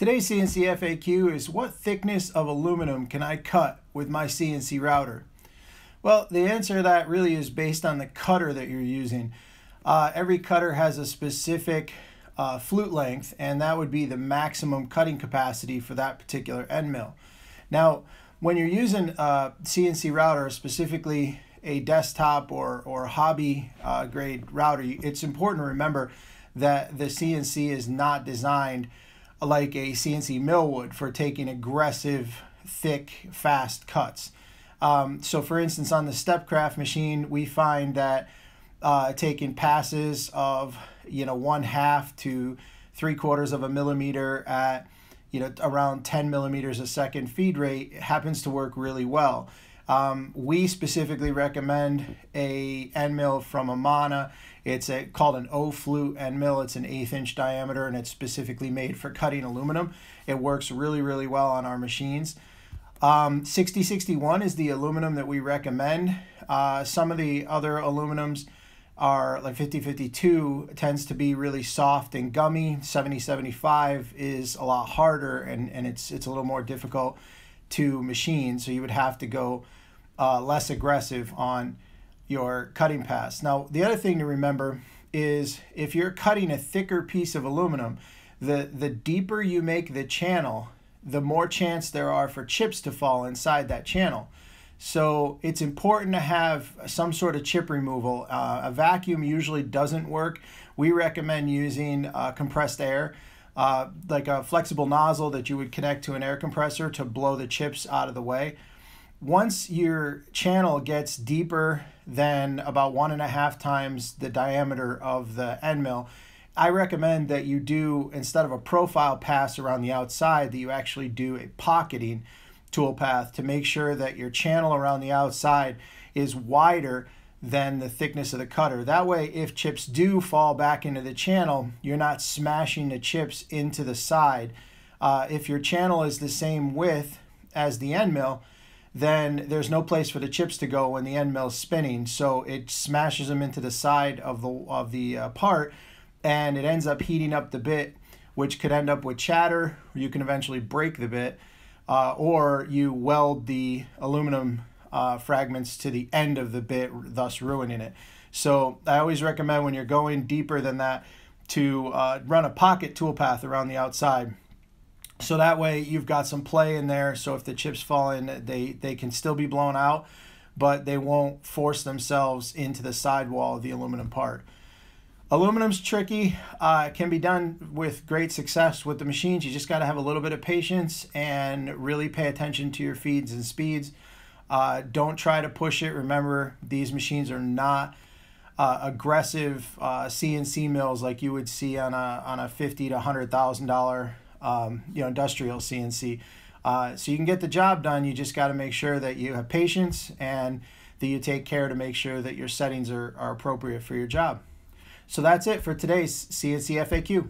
Today's CNC FAQ is what thickness of aluminum can I cut with my CNC router? Well, the answer to that really is based on the cutter that you're using. Uh, every cutter has a specific uh, flute length, and that would be the maximum cutting capacity for that particular end mill. Now, when you're using a CNC router, specifically a desktop or, or hobby uh, grade router, it's important to remember that the CNC is not designed like a CNC mill would for taking aggressive, thick, fast cuts. Um, so, for instance, on the Stepcraft machine, we find that uh, taking passes of you know one half to three quarters of a millimeter at you know around 10 millimeters a second feed rate happens to work really well. Um, we specifically recommend a end mill from Amana. It's a, called an O flute end mill. It's an eighth inch diameter and it's specifically made for cutting aluminum. It works really, really well on our machines. Um, 6061 is the aluminum that we recommend. Uh, some of the other aluminums are like 5052 tends to be really soft and gummy. 7075 is a lot harder and, and it's, it's a little more difficult to machine. So you would have to go uh, less aggressive on your cutting pass. Now, the other thing to remember is if you're cutting a thicker piece of aluminum, the, the deeper you make the channel, the more chance there are for chips to fall inside that channel. So it's important to have some sort of chip removal. Uh, a vacuum usually doesn't work. We recommend using uh, compressed air, uh, like a flexible nozzle that you would connect to an air compressor to blow the chips out of the way. Once your channel gets deeper than about one and a half times the diameter of the end mill, I recommend that you do, instead of a profile pass around the outside, that you actually do a pocketing toolpath to make sure that your channel around the outside is wider than the thickness of the cutter. That way, if chips do fall back into the channel, you're not smashing the chips into the side. Uh, if your channel is the same width as the end mill, then there's no place for the chips to go when the end mill is spinning. So it smashes them into the side of the of the uh, part, and it ends up heating up the bit, which could end up with chatter. You can eventually break the bit uh, or you weld the aluminum uh, fragments to the end of the bit, thus ruining it. So I always recommend when you're going deeper than that to uh, run a pocket toolpath around the outside. So that way you've got some play in there. So if the chips fall in, they, they can still be blown out, but they won't force themselves into the sidewall of the aluminum part. Aluminum's tricky. Uh, can be done with great success with the machines. You just got to have a little bit of patience and really pay attention to your feeds and speeds. Uh, don't try to push it. Remember, these machines are not uh, aggressive CNC uh, mills like you would see on a on a fifty to hundred thousand dollar um, you know industrial CNC. Uh, so you can get the job done. You just got to make sure that you have patience and that you take care to make sure that your settings are, are appropriate for your job. So that's it for today's CNC FAQ.